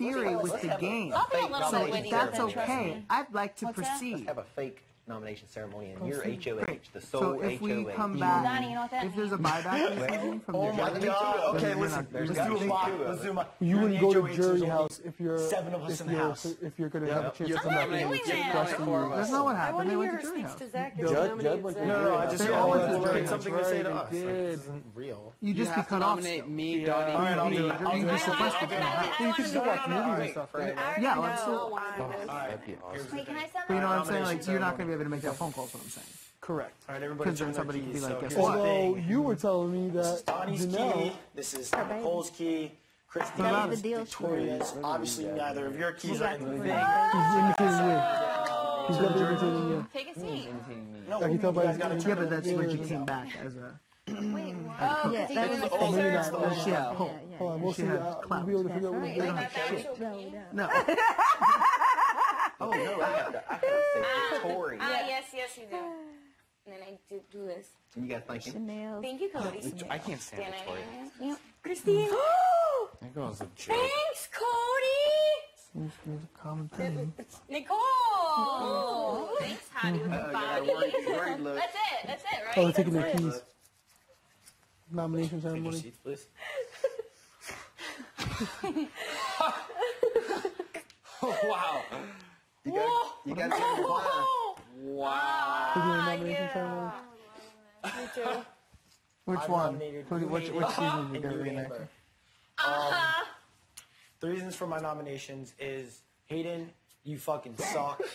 theory with the game. a fake a little So bit nomination with if that's okay. I'd like to proceed. Let's have a fake nomination ceremony in your Proceed. HOH, Great. the sole So if we HOH. come Donny, you know what that if there's a buyback decision from Oh the my jury, God. Okay, listen. we're Let's not- do a we're mock. two of Let's us. do a mock. You wouldn't go to jury house if you're seven of us if in the you're, house. if you're going to have a chance You're to come back doing and that. question Four you. of us. That's not what I happened. want They to went hear to her jury speech house. to Zach. Went to No, no, I just They said all oh, went to it's jury like house. something to say to Right, us. they Like, did. this isn't real. You just have be to cut off. nominate still. me, Yeah. Donny, All right, I'll me. do it. I'll You do be it. sequestered. I Yeah, wanna- I You can wanna still do watch it. no, no, movies and wait. stuff, Right. right? I Yeah, already let's know. do- I wanna do this. All right. That'd be awesome. Here's the Wait, can thing. I send But you know what I'm Nomination saying? Like, you're not going to be ceremony. Able to make that phone call. Is what I'm saying. Correct. All right, everybody Because then turn their somebody could be like, So guess here's what? Although thing. you were telling me This is that Donny's Janelle, key. This is Nicole's key. Christy's, But the deal, Victoria's. Obviously, neither of your keys are in the thing. he's imitating you. He's definitely imitating you. Take a seat. No, I can tell by his gotta. Yeah, turn but the that's when she came back as a. Wait, what? Oh, Yeah, that's that's the maybe insert. not. She had. Hold on, we'll She see. had Uh, we'll clout. be able to figure out what we're doing. thought that was No. No. Oh, no, I have to, I have to say Victoria. Ah, yes, yes, you do. And then I do, do this. You guys thinking? Chanel. Thank you, Cody. I can't stand Stand Victoria. I- Yeah. Christine. That girl's a joke. Thanks, Cody. Seems to be a common thing. Nicole. Thanks, Hottie with the Uh, body. yeah, worried- worried look. That's it. That's it, right? Oh, they're taking their keys. Nomination Take your ceremony. seats, please. wow. You got, you got to get in line. Wow. Taking their nomination ceremony. Me too. Which I've one? Who, which, which season you and got you, reenacted? Amber. Um, the reasons for my nominations is Hayden, you fucking suck.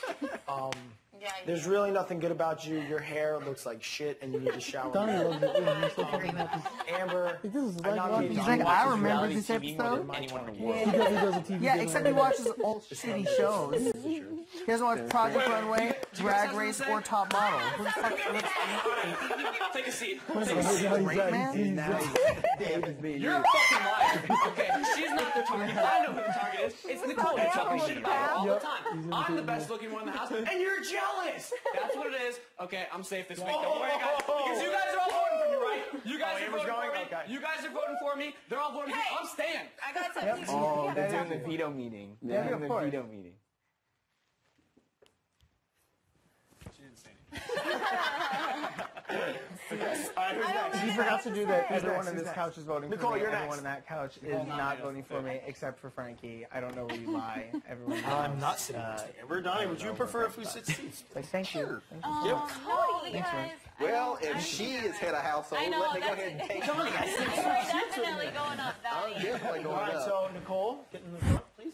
Um, Yeah, I there's do. really nothing good about you. Your hair looks like shit, and you need to shower. Donny more. loves it. Yeah, he's so fucking happy. Amber, This is I like nominated Rocky. You you. think He I remember reality this TV episode? my Anyone in the 20 world. He does a TV Yeah, except he watches all shitty shows. He doesn't watch Project Runway, Drag Race, or Top Model. Who the fuck Take a seat. He's like, he's Great like- man? he's- he's- You're a fucking liar. Okay, she's not the target. I know who the target is. It's Nicole you're talking shit about all the time. I'm the best looking one in the house, and you're jealous. That's what it is. Okay, I'm safe this week. Don't worry, guys. Because you guys are all voting for me, right? You guys Oh, are voting going? for me. Okay. You guys are voting for me. They're all voting for me. Hey. I'm staying. I got something. Oh, to they're doing the veto meeting. They're Yeah, doing of the course. veto meeting. All right, who's next? You forgot to do that. Everyone on this couch is voting Nicole, for me. you're Everyone next. on that couch is not voting for me, except for Frankie. I don't know where you lie. Everyone. I'm knows. not sitting uh, next to Amber. Donny, would you prefer if we sit seats? Like, thank you. Thank you. Oh, no, because I Well, if she is head of household, oh, let me go ahead and it. take We're it. definitely going up, I'm definitely going right, up. so Nicole, get in the front, please.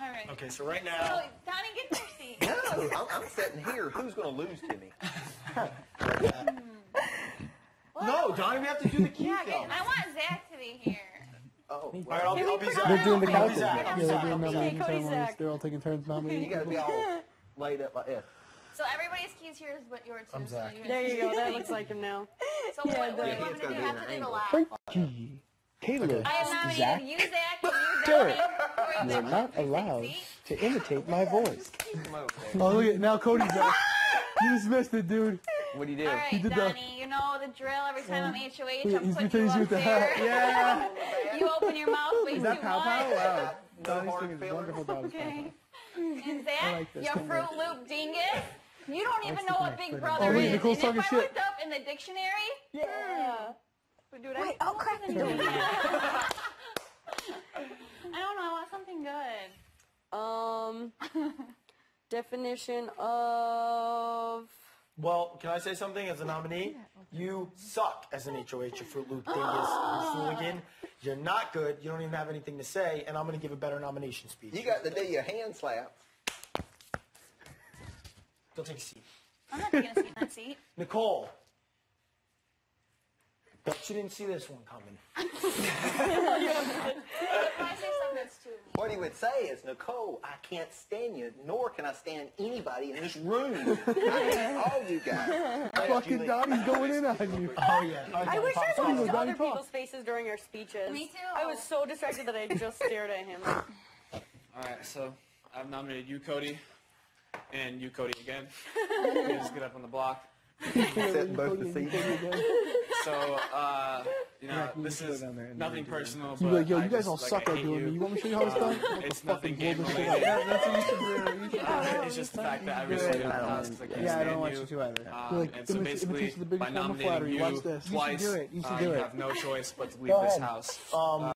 All right. Okay, so right now. So, now, Donny, get your seat. No, I'm, I'm sitting here. Who's going to lose to me? no, Donny, we have to do the keys Yeah, though. get- I want Zach to be here. Oh, All right, well, I'll, I'll be Zach. They're doing the I'll be couches. Zach. Yeah, they're Zach. doing I'll be Zach. nomination Cody's ceremonies. They're all taking turns you got to be all laid up like this. So everybody's keys here is what yours too. I'm so Zach. you There you go. That looks like him now. So what, what do you Yeah, want it's me to do? be You have to do the angle. laugh. Frankie, Taylor, I have nominated Zach, you, Zach, and you, Derrick. You're not allowed to imitate my voice. Oh, look at now Cody's back. You just missed it, dude. What do you do? All right, did the- you know the drill. Every time I'm HOH, I'm he's putting pretending you up with the there. Yeah. You open your mouth way Is too that Pow Pow? Wow. Donny's doing his wonderful dog. Okay. And Zach, like this. you Fruit Loop dingus. You don't even know what Big foot in. Brother Oh, wait, is. Nicole's and if I shit. looked up in the dictionary, yeah. Dude, I, Wait, oh crap. I don't know. I want something good. Um, definition of. Well, can I say something as a nominee? You suck as an HOH, you Fruit Loop dingus, you ah. fooligan. You're not good. You don't even have anything to say, and I'm going to give a better nomination speech. You got to do your hand slap. Go take a seat. I'm not taking a seat in that seat. Nicole. Bet you didn't see this one coming. Can I say something that's too What he would say is, Nicole, I can't stand you, nor can I stand anybody in this room. I all you guys. Fucking Donny's going in on you. Oh, yeah. I wish I Donnie, watched other talk. people's faces during our speeches. Me too. I was so distracted that I just stared at him. All right, so I've nominated you, Cody, and you, Cody, again. You just get up on the block. Sit in both the seats. So, uh, You know, Yeah, you this is down there and nothing personal. You'd but like, yo, you guys just, all like, suck I at doing me. You want me to show you how it's done? It's fuck, nothing blow this game shit related. up. That's what you should do. It's just the fact that I Yeah, recently yeah, got I don't asked want to. can't Yeah, I don't want you. you to either. Um, You're like, and so imita- imitation basically, is the biggest by nominating flattery. you Watch this. You should twice, do it. You should you have no choice but to leave this house. Um,